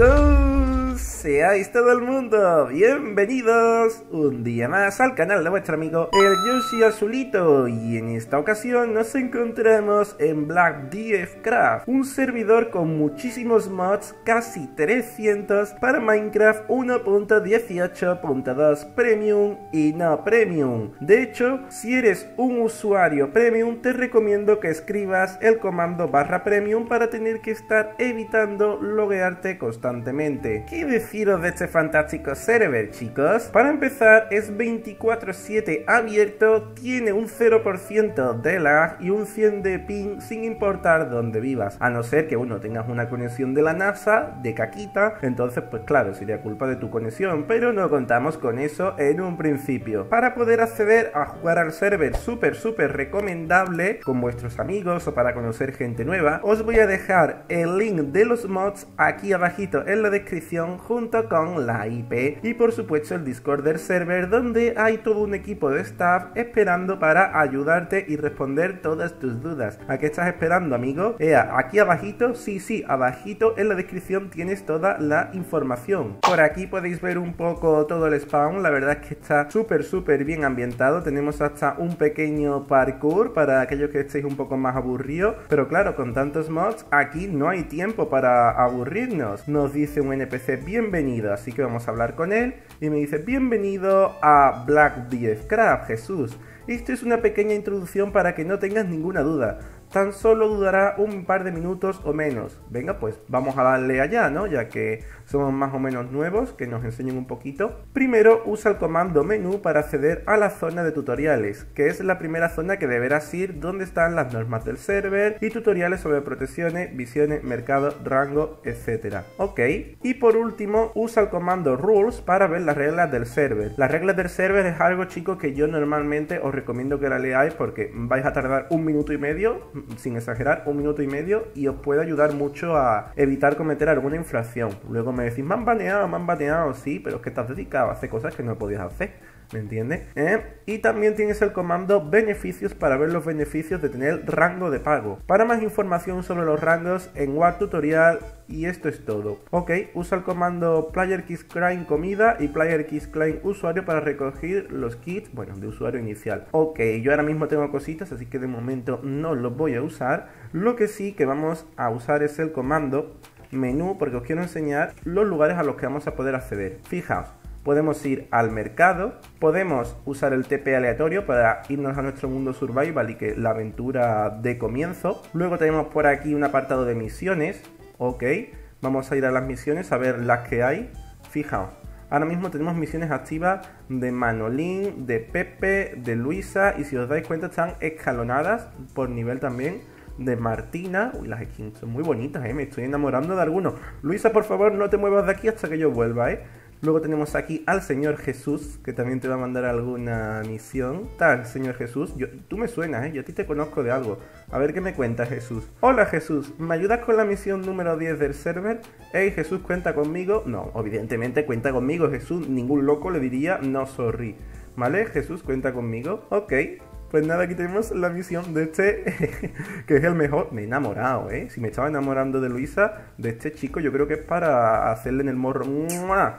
amigos, seáis todo el mundo bienvenidos un día más al canal de vuestro amigo el Yoshi Azulito y en esta ocasión nos encontramos en Black DF Craft, un servidor con muchísimos mods, casi 300 para Minecraft 1.18.2 Premium y no Premium. De hecho, si eres un usuario Premium te recomiendo que escribas el comando barra Premium para tener que estar evitando loguearte constantemente. ¿Qué de este fantástico server, chicos? Para empezar, es 24-7 abierto, tiene un 0% de lag y un 100 de ping sin importar dónde vivas. A no ser que uno tengas una conexión de la NASA, de caquita, entonces pues claro, sería culpa de tu conexión, pero no contamos con eso en un principio. Para poder acceder a jugar al server súper súper recomendable con vuestros amigos o para conocer gente nueva, os voy a dejar el link de los mods aquí abajito en la descripción con la IP y por supuesto el Discord del server donde hay todo un equipo de staff esperando para ayudarte y responder todas tus dudas. ¿A qué estás esperando amigo? Ea, aquí abajito, sí, sí, abajito en la descripción tienes toda la información. Por aquí podéis ver un poco todo el spawn, la verdad es que está súper súper bien ambientado, tenemos hasta un pequeño parkour para aquellos que estéis un poco más aburridos, pero claro, con tantos mods aquí no hay tiempo para aburrirnos. Nos dice un NPC bienvenido, así que vamos a hablar con él y me dice bienvenido a Black DF Craft, Jesús. Esto es una pequeña introducción para que no tengas ninguna duda. Tan solo dudará un par de minutos o menos. Venga, pues vamos a darle allá, ¿no? Ya que somos más o menos nuevos, que nos enseñen un poquito. Primero usa el comando menú para acceder a la zona de tutoriales, que es la primera zona que deberás ir donde están las normas del server y tutoriales sobre protecciones, visiones, mercado, rango, etc. Ok. Y por último usa el comando rules para ver las reglas del server. Las reglas del server es algo chicos que yo normalmente os recomiendo que la leáis porque vais a tardar un minuto y medio, sin exagerar, un minuto y medio y os puede ayudar mucho a evitar cometer alguna infracción. Luego me decís, me han baneado, me han baneado, sí, pero es que estás dedicado a hacer cosas que no podías hacer. ¿Me entiendes? ¿Eh? Y también tienes el comando beneficios para ver los beneficios de tener rango de pago. Para más información sobre los rangos en War Tutorial y esto es todo. Ok, usa el comando player client comida y player keys client usuario para recoger los kits, bueno, de usuario inicial. Ok, yo ahora mismo tengo cositas, así que de momento no los voy a usar. Lo que sí que vamos a usar es el comando menú porque os quiero enseñar los lugares a los que vamos a poder acceder. Fijaos, podemos ir al mercado, podemos usar el TP aleatorio para irnos a nuestro mundo survival y que la aventura de comienzo. Luego tenemos por aquí un apartado de misiones, ok, vamos a ir a las misiones a ver las que hay. Fijaos, ahora mismo tenemos misiones activas de Manolín, de Pepe, de Luisa y si os dais cuenta están escalonadas por nivel también de Martina. Uy, las skins son muy bonitas, ¿eh? Me estoy enamorando de algunos. Luisa, por favor, no te muevas de aquí hasta que yo vuelva, ¿eh? Luego tenemos aquí al Señor Jesús, que también te va a mandar alguna misión. Tal, Señor Jesús. Yo, tú me suenas, ¿eh? Yo a ti te conozco de algo. A ver qué me cuentas, Jesús. Hola, Jesús. ¿Me ayudas con la misión número 10 del server? Hey, Jesús, ¿cuenta conmigo? No, evidentemente cuenta conmigo, Jesús. Ningún loco le diría no, sorry. ¿Vale? Jesús, ¿cuenta conmigo? Ok. Pues nada, aquí tenemos la misión de este, que es el mejor. Me he enamorado, ¿eh? Si me estaba enamorando de Luisa, de este chico, yo creo que es para hacerle en el morro.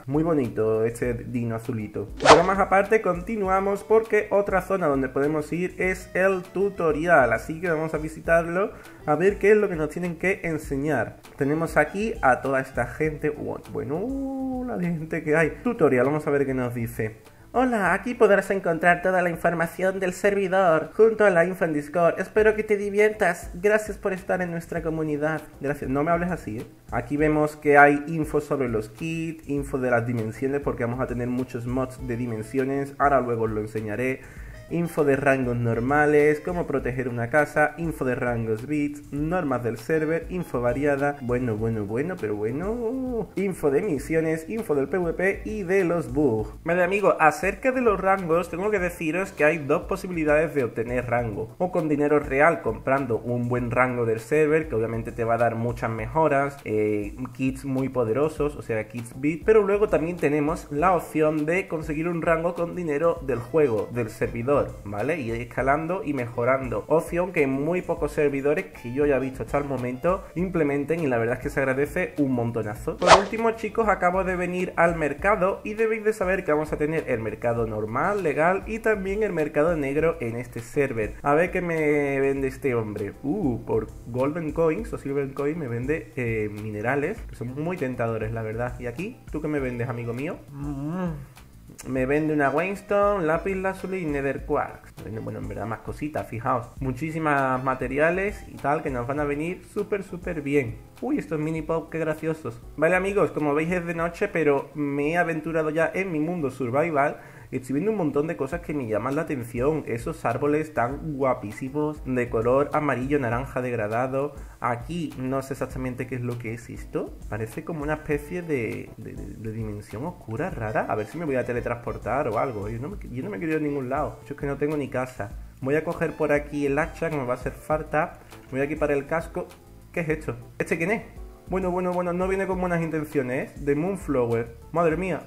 Muy bonito este dino azulito. Pero más aparte, continuamos porque otra zona donde podemos ir es el tutorial. Así que vamos a visitarlo a ver qué es lo que nos tienen que enseñar. Tenemos aquí a toda esta gente. Bueno, la gente que hay. Tutorial, vamos a ver qué nos dice. Hola, aquí podrás encontrar toda la información del servidor junto a la info en Discord. Espero que te diviertas. Gracias por estar en nuestra comunidad. Gracias. No me hables así. ¿eh? Aquí vemos que hay info sobre los kits, info de las dimensiones porque vamos a tener muchos mods de dimensiones. Ahora luego os lo enseñaré info de rangos normales, cómo proteger una casa, info de rangos bits, normas del server, info variada, bueno, bueno, bueno, pero bueno, info de misiones, info del PvP y de los bugs. Vale amigo, acerca de los rangos tengo que deciros que hay dos posibilidades de obtener rango, o con dinero real comprando un buen rango del server, que obviamente te va a dar muchas mejoras, eh, kits muy poderosos, o sea, kits bit, pero luego también tenemos la opción de conseguir un rango con dinero del juego, del servidor ¿vale? Y escalando y mejorando. Opción que muy pocos servidores que yo ya he visto hasta el momento implementen y la verdad es que se agradece un montonazo. Por último, chicos, acabo de venir al mercado y debéis de saber que vamos a tener el mercado normal, legal y también el mercado negro en este server. A ver qué me vende este hombre. Uh, por Golden Coins o Silver Coins me vende eh, minerales que son muy tentadores, la verdad. Y aquí, ¿tú qué me vendes, amigo mío? Mm me vende una Weinstone, lápiz lazuli y Nether Quartz. Bueno, en verdad más cositas, fijaos. Muchísimas materiales y tal que nos van a venir súper, súper bien. Uy, estos mini pop, qué graciosos. Vale amigos, como veis es de noche, pero me he aventurado ya en mi mundo survival estoy viendo un montón de cosas que me llaman la atención. Esos árboles tan guapísimos, de color amarillo naranja degradado. Aquí no sé exactamente qué es lo que es esto. Parece como una especie de, dimensión oscura rara. A ver si me voy a teletransportar o algo. Yo no me, yo no me quiero ir a ningún lado. Yo es que no tengo ni casa. Voy a coger por aquí el hacha que me va a hacer falta. Voy a equipar el casco. ¿Qué es esto? ¿Este quién es? Bueno, bueno, bueno, no viene con buenas intenciones, ¿eh? De Moonflower. Madre mía.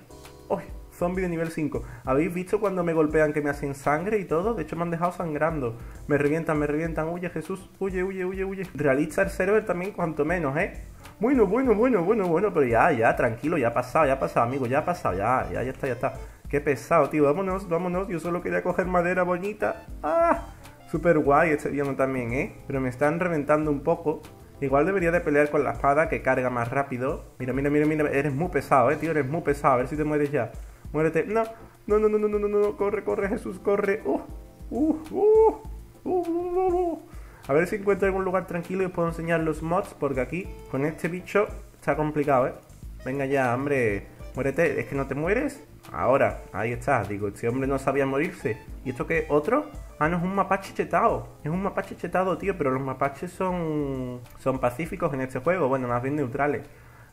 ¡Uy! Zombie de nivel 5. ¿Habéis visto cuando me golpean que me hacen sangre y todo? De hecho me han dejado sangrando. Me revientan, me revientan. Huye Jesús, huye, huye, huye, huye. Realista el server también cuanto menos, ¿eh? Bueno, bueno, bueno, bueno, bueno, pero ya, ya, tranquilo, ya ha pasado, ya ha pasado, amigo, ya ha pasado, ya, ya, ya está, ya está. Qué pesado, tío, vámonos, vámonos, yo solo quería coger madera bonita. ¡Ah! Súper guay este viejo también, ¿eh? Pero me están reventando un poco. Igual debería de pelear con la espada que carga más rápido. Mira, mira, mira, mira, eres muy pesado, eh, tío, eres muy pesado. A ver si te mueres ya. Muérete. No, no, no, no, no, no, no, no. Corre, corre, Jesús, corre. Uh, uh, uh, uh, A ver si encuentro algún lugar tranquilo y os puedo enseñar los mods, porque aquí, con este bicho, está complicado, ¿eh? Venga ya, hombre. Muérete. ¿Es que no te mueres? Ahora, ahí está. Digo, este hombre no sabía morirse. ¿Y esto qué? ¿Otro? Ah, no, es un mapache chetado. Es un mapache chetado, tío, pero los mapaches son, son pacíficos en este juego. Bueno, más bien neutrales.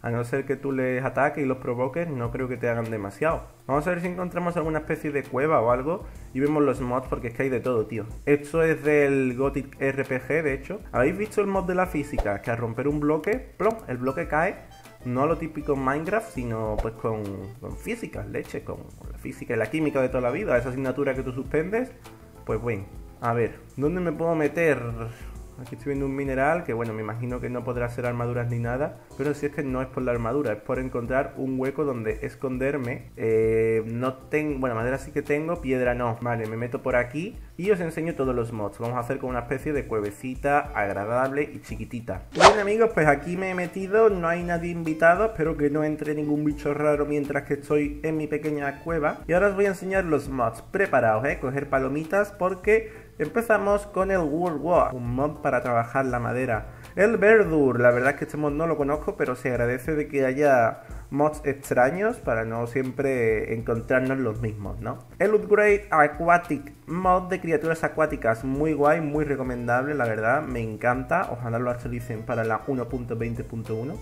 A no ser que tú les ataques y los provoques, no creo que te hagan demasiado. Vamos a ver si encontramos alguna especie de cueva o algo y vemos los mods porque es que hay de todo, tío. Esto es del Gothic RPG, de hecho. ¿Habéis visto el mod de la física? Que al romper un bloque, plom, el bloque cae. No lo típico en Minecraft, sino pues con, con física, leche, con, con la física y la química de toda la vida. Esa asignatura que tú suspendes, pues bueno. A ver, ¿dónde me puedo meter? Aquí estoy viendo un mineral que, bueno, me imagino que no podrá ser armaduras ni nada. Pero si es que no es por la armadura, es por encontrar un hueco donde esconderme. Eh, no tengo, bueno, madera sí que tengo, piedra no. Vale, me meto por aquí y os enseño todos los mods. Vamos a hacer como una especie de cuevecita agradable y chiquitita. Bien amigos, pues aquí me he metido, no hay nadie invitado. Espero que no entre ningún bicho raro mientras que estoy en mi pequeña cueva. Y ahora os voy a enseñar los mods. Preparaos, eh, coger palomitas porque Empezamos con el World War, un mod para trabajar la madera. El Verdur, la verdad es que este mod no lo conozco, pero se agradece de que haya mods extraños para no siempre encontrarnos los mismos, ¿no? El Upgrade Aquatic, mod de criaturas acuáticas, muy guay, muy recomendable, la verdad, me encanta. Ojalá lo actualicen para la 1.20.1.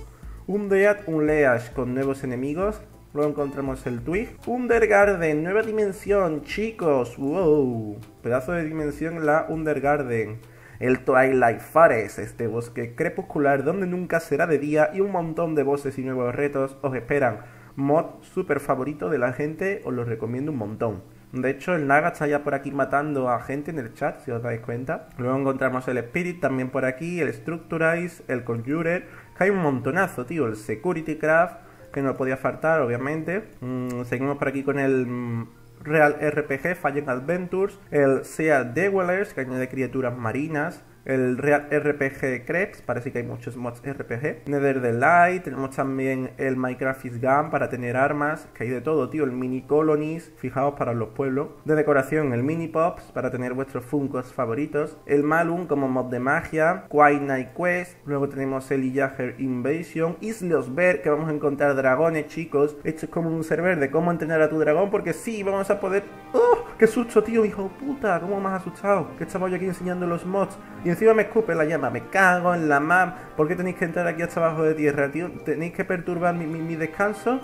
Un Dead, un Leash con nuevos enemigos, Luego encontramos el Twig. Undergarden, nueva dimensión, chicos. Wow. Pedazo de dimensión la Undergarden. El Twilight Forest, este bosque crepuscular donde nunca será de día y un montón de voces y nuevos retos os esperan. Mod super favorito de la gente, os lo recomiendo un montón. De hecho, el Naga está ya por aquí matando a gente en el chat, si os dais cuenta. Luego encontramos el Spirit también por aquí, el Structurize, el Conjurer, que hay un montonazo, tío. El Security Craft, que no podía faltar, obviamente. Mm, seguimos por aquí con el mm, Real RPG Fallen Adventures, el Sea Dwellers, que añade criaturas marinas, el Real RPG Krebs, parece que hay muchos mods RPG, Nether the Light, tenemos también el Minecraft is Gun para tener armas, que hay de todo, tío, el Mini Colonies, fijaos para los pueblos, de decoración el Mini Pops para tener vuestros Funkos favoritos, el Malum como mod de magia, Quiet Night Quest, luego tenemos el Illager Invasion, Islos Ver, que vamos a encontrar dragones, chicos, esto es como un server de cómo entrenar a tu dragón, porque sí, vamos a poder... ¡Oh! ¡Qué susto, tío, hijo puta! ¿Cómo me has asustado? Que estaba yo aquí enseñando los mods. Y encima me escupe la llama, me cago en la map. ¿Por qué tenéis que entrar aquí hasta abajo de tierra, tío? ¿Tenéis que perturbar mi, descanso?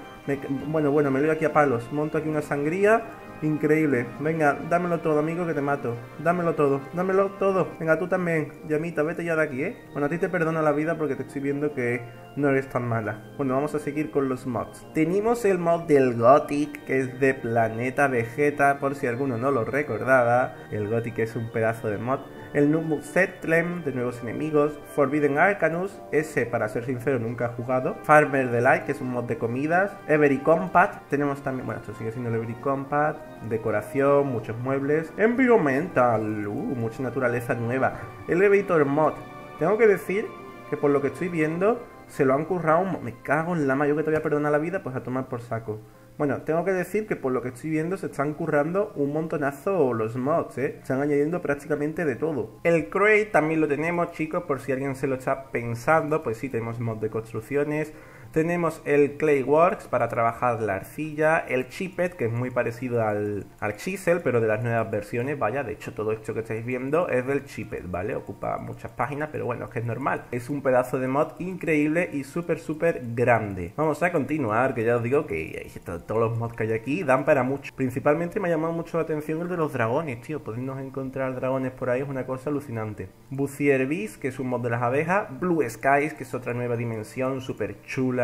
bueno, bueno, me leo aquí a palos. Monto aquí una sangría. Increíble. Venga, dámelo todo, amigo, que te mato. Dámelo todo, dámelo todo. Venga, tú también. Yamita, vete ya de aquí, ¿eh? Bueno, a ti te perdono la vida porque te estoy viendo que no eres tan mala. Bueno, vamos a seguir con los mods. Tenemos el mod del Gothic, que es de Planeta Vegeta, por si alguno no lo recordaba. El Gothic es un pedazo de mod el Numbu Setlem de nuevos enemigos, Forbidden Arcanus, ese para ser sincero nunca he jugado, Farmer Delight, que es un mod de comidas, Every Compact, tenemos también, bueno, esto sigue siendo el Every Compact, decoración, muchos muebles, Environmental, uh, mucha naturaleza nueva, Elevator Mod, tengo que decir que por lo que estoy viendo, se lo han currado, me cago en la mayor que te voy a perdonar la vida, pues a tomar por saco. Bueno, tengo que decir que por lo que estoy viendo se están currando un montonazo los mods, ¿eh? Están añadiendo prácticamente de todo. El Crate también lo tenemos, chicos, por si alguien se lo está pensando, pues sí, tenemos mods de construcciones, tenemos el Clayworks para trabajar la arcilla, el Chipet, que es muy parecido al, al Chisel, pero de las nuevas versiones. Vaya, de hecho todo esto que estáis viendo es del Chipet, ¿vale? Ocupa muchas páginas, pero bueno, es que es normal. Es un pedazo de mod increíble y súper, súper grande. Vamos a continuar, que ya os digo que todos los mods que hay aquí dan para mucho. Principalmente me ha llamado mucho la atención el de los dragones, tío. Podernos encontrar dragones por ahí es una cosa alucinante. Bucier Beast, que es un mod de las abejas. Blue Skies, que es otra nueva dimensión, súper chula.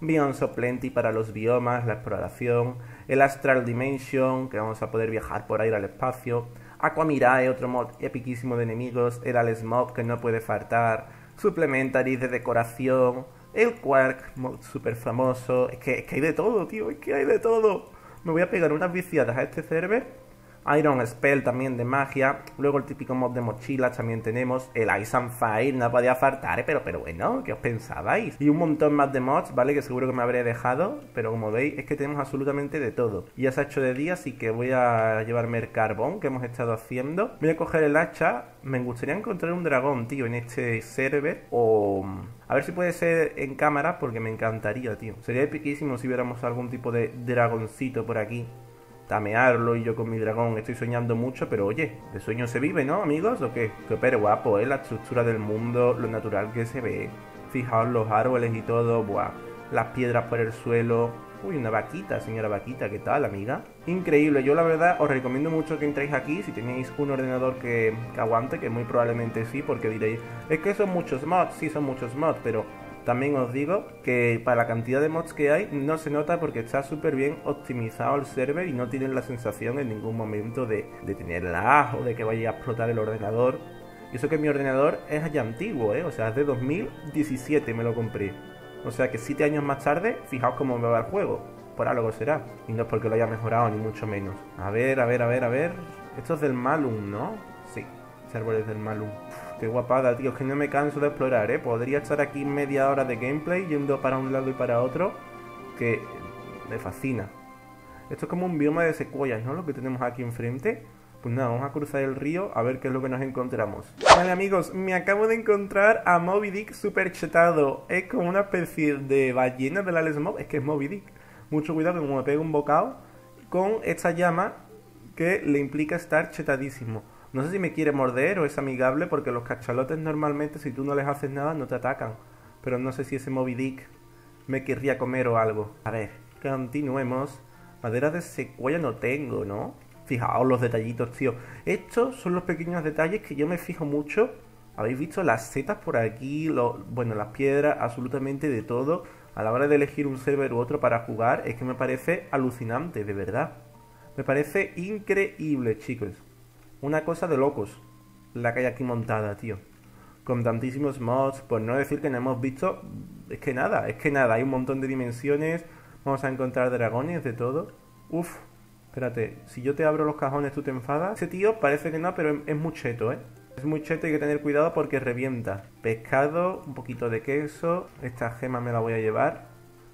Beyond So Plenty para los biomas, la exploración, el Astral Dimension, que vamos a poder viajar por ahí al espacio, Aquamirae, otro mod epiquísimo de enemigos, el Mob, que no puede faltar, Supplementaries de decoración, el Quark, mod super famoso, es que, es que hay de todo, tío, es que hay de todo. Me voy a pegar unas viciadas a este server Iron Spell también de magia. Luego el típico mod de mochilas también tenemos. El Ice and Fire no podía faltar, ¿eh? pero, pero bueno, ¿qué os pensabais? Y un montón más de mods, ¿vale? Que seguro que me habré dejado. Pero como veis, es que tenemos absolutamente de todo. Ya se ha hecho de día, así que voy a llevarme el carbón que hemos estado haciendo. Voy a coger el hacha. Me gustaría encontrar un dragón, tío, en este server. O... A ver si puede ser en cámara, porque me encantaría, tío. Sería epiquísimo si viéramos algún tipo de dragoncito por aquí tamearlo y yo con mi dragón estoy soñando mucho, pero oye, de sueño se vive, ¿no, amigos? ¿O qué? Súper guapo, ¿eh? La estructura del mundo, lo natural que se ve. Fijaos los árboles y todo, buah. Las piedras por el suelo. Uy, una vaquita, señora vaquita, ¿qué tal, amiga? Increíble, yo la verdad os recomiendo mucho que entréis aquí si tenéis un ordenador que, que aguante, que muy probablemente sí, porque diréis, es que son muchos mods, sí son muchos mods, pero también os digo que para la cantidad de mods que hay no se nota porque está súper bien optimizado el server y no tienen la sensación en ningún momento de, de tener lag o de que vaya a explotar el ordenador. Y eso que mi ordenador es ya antiguo, ¿eh? o sea, es de 2017 me lo compré. O sea que 7 años más tarde, fijaos cómo me va el juego. Por algo será. Y no es porque lo haya mejorado, ni mucho menos. A ver, a ver, a ver, a ver. Esto es del Malum, ¿no? Sí, ese árbol es del Malum. Qué guapada, tío. Es que no me canso de explorar, ¿eh? Podría estar aquí media hora de gameplay yendo para un lado y para otro. Que me fascina. Esto es como un bioma de secuoyas, ¿no? Lo que tenemos aquí enfrente. Pues nada, vamos a cruzar el río a ver qué es lo que nos encontramos. Vale, amigos, me acabo de encontrar a Moby Dick super chetado. Es como una especie de ballena de la Les Mob. Es que es Moby Dick. Mucho cuidado como me pega un bocado con esta llama que le implica estar chetadísimo. No sé si me quiere morder o es amigable porque los cachalotes normalmente si tú no les haces nada no te atacan. Pero no sé si ese Moby Dick me querría comer o algo. A ver, continuemos. Madera de secuoya no tengo, ¿no? Fijaos los detallitos, tío. Estos son los pequeños detalles que yo me fijo mucho. Habéis visto las setas por aquí, lo, bueno, las piedras, absolutamente de todo. A la hora de elegir un server u otro para jugar, es que me parece alucinante, de verdad. Me parece increíble, chicos. Una cosa de locos la que hay aquí montada, tío. Con tantísimos mods, por no decir que no hemos visto... Es que nada, es que nada, hay un montón de dimensiones. Vamos a encontrar dragones, de todo. Uf, espérate, si yo te abro los cajones tú te enfadas. Ese tío parece que no, pero es muy cheto, ¿eh? Es muy cheto hay que tener cuidado porque revienta. Pescado, un poquito de queso. Esta gema me la voy a llevar.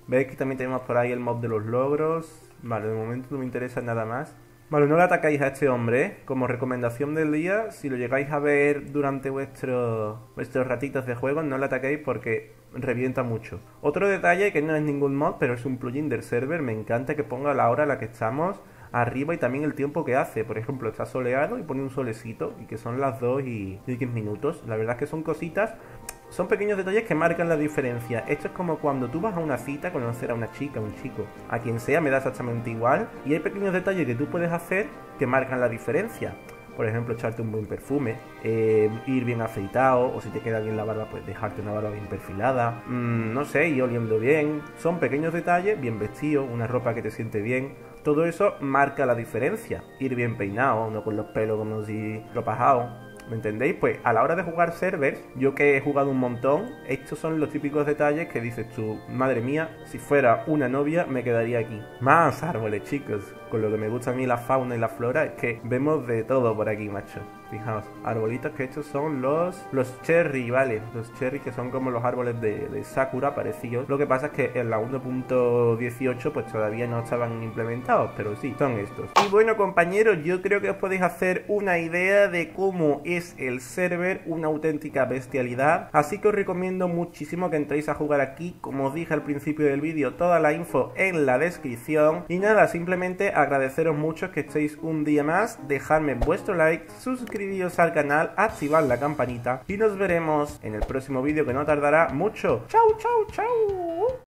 Veis que también tenemos por ahí el mod de los logros. Vale, de momento no me interesa nada más. Vale, no le atacáis a este hombre, ¿eh? Como recomendación del día, si lo llegáis a ver durante vuestros ratitos de juego, no le ataquéis porque revienta mucho. Otro detalle que no es ningún mod, pero es un plugin del server, me encanta que ponga la hora a la que estamos arriba y también el tiempo que hace. Por ejemplo, está soleado y pone un solecito y que son las 2 y 10 minutos. La verdad es que son cositas Son pequeños detalles que marcan la diferencia. Esto es como cuando tú vas a una cita a conocer a una chica, un chico, a quien sea, me da exactamente igual. Y hay pequeños detalles que tú puedes hacer que marcan la diferencia. Por ejemplo, echarte un buen perfume, eh, ir bien afeitado, o si te queda bien la barba, pues dejarte una barba bien perfilada, mm, no sé, y oliendo bien. Son pequeños detalles, bien vestido, una ropa que te siente bien. Todo eso marca la diferencia. Ir bien peinado, no con los pelos como si propajado ¿Me entendéis? Pues a la hora de jugar servers, yo que he jugado un montón, estos son los típicos detalles que dices tú, madre mía, si fuera una novia me quedaría aquí. Más árboles, chicos. Con lo que me gusta a mí la fauna y la flora es que vemos de todo por aquí, macho. Fijaos, arbolitos que estos son los los cherry, ¿vale? Los cherry que son como los árboles de, de Sakura parecidos. Lo que pasa es que en la 1.18 pues todavía no estaban implementados, pero sí, son estos. Y bueno, compañeros, yo creo que os podéis hacer una idea de cómo es el server, una auténtica bestialidad. Así que os recomiendo muchísimo que entréis a jugar aquí. Como os dije al principio del vídeo, toda la info en la descripción. Y nada, simplemente agradeceros mucho que estéis un día más, dejadme vuestro like, suscribiros al canal, activar la campanita y nos veremos en el próximo vídeo que no tardará mucho. ¡Chao, chao, chao!